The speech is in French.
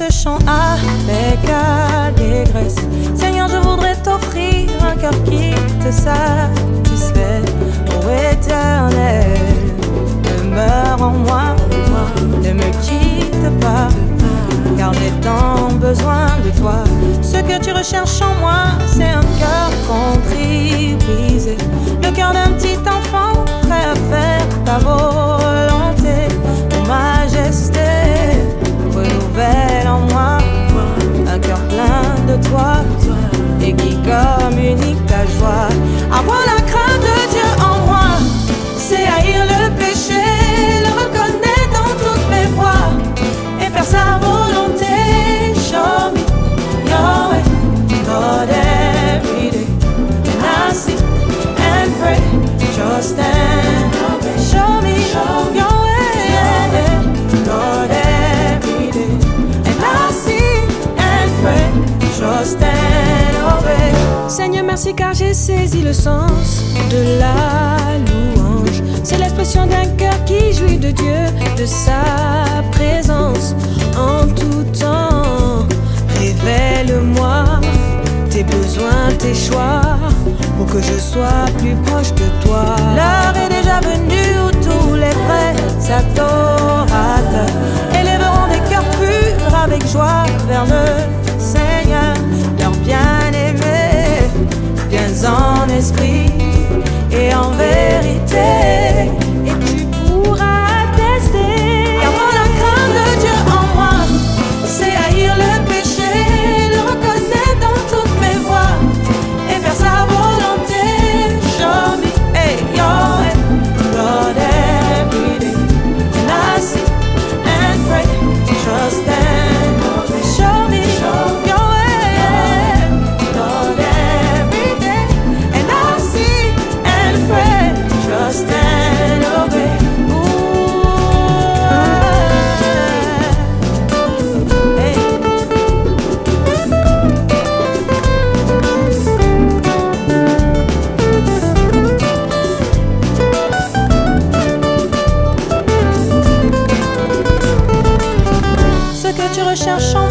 ce chant avec allégresse. Seigneur, je voudrais t'offrir un cœur qui te satisfait. Ô éternel, demeure en moi, ne me quitte pas, car j'ai tant besoin de toi. Ce que tu recherches en moi, c'est un cœur contrit, brisé, le cœur d'un petit enfant et qui communique ta joie. Merci car j'ai saisi le sens de la louange. C'est l'expression d'un cœur qui jouit de Dieu, de sa présence en tout temps. Révèle-moi tes besoins, tes choix, pour que je sois plus proche de toi. L'heure est déjà venue Ce que tu